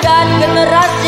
dan generasi